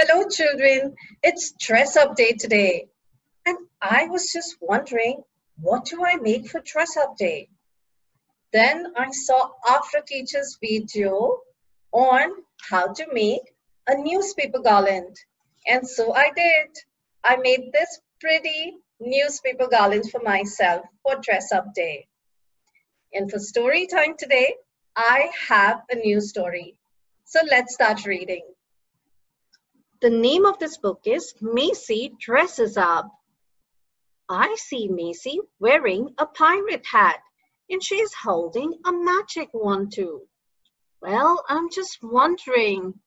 Hello, children. It's dress up day today. And I was just wondering, what do I make for dress up day? Then I saw Afra teacher's video on how to make a newspaper garland. And so I did. I made this pretty newspaper garland for myself for dress up day. And for story time today, I have a new story. So let's start reading. The name of this book is Maisy Dresses Up. I see Maisy wearing a pirate hat and she's holding a magic wand too. Well, I'm just wondering,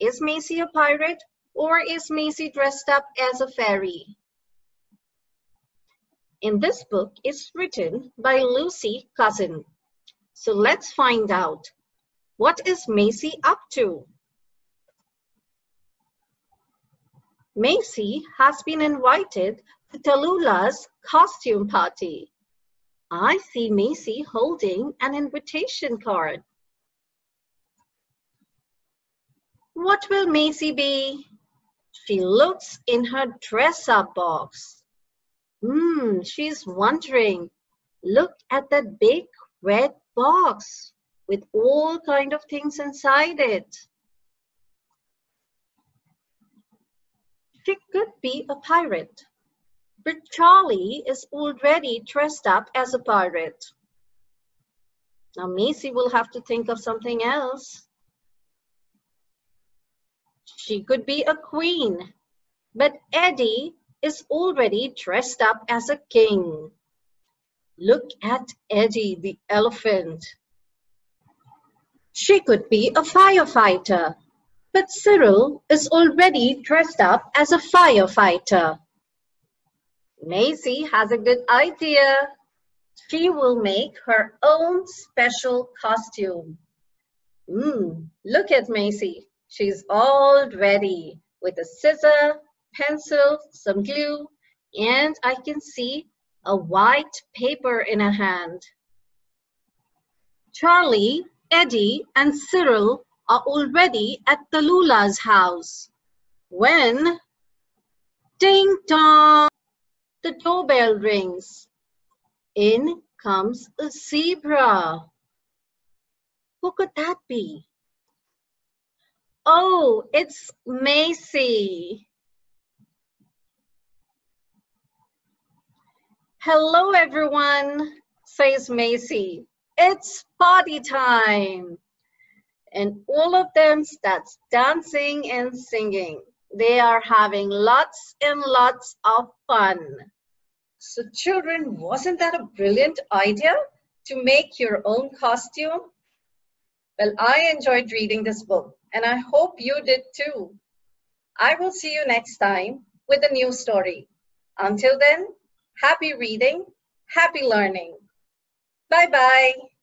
is Maisy a pirate or is Maisy dressed up as a fairy? In this book is written by Lucy Cousin. So let's find out. What is Macy up to? Maisy has been invited to Tallulah's costume party. I see Maisy holding an invitation card. What will Maisy be? She looks in her dress-up box. Hmm, she's wondering. Look at that big red box with all kind of things inside it. She could be a pirate, but Charley is already dressed up as a pirate. Now Maisy will have to think of something else. She could be a queen, but Eddie is already dressed up as a king. Look at Eddie the elephant. She could be a firefighter, but Cyril is already dressed up as a firefighter. Maisy has a good idea. She will make her own special costume. Mmm, look at Maisy. She's all ready with a scissor, pencil, some glue, and I can see a white paper in her hand. Charley, Eddie, and Cyril are already at Tallulah's house. When ding dong, the doorbell rings. In comes a zebra. Who could that be? Oh, it's Maisy. Hello, everyone, says Maisy. It's party time. And all of them starts dancing and singing. They are having lots and lots of fun. So children, wasn't that a brilliant idea to make your own costume? Well, I enjoyed reading this book and I hope you did too. I will see you next time with a new story. Until then, Happy reading, happy learning. Bye-bye.